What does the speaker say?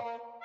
Oh.